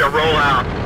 to roll out.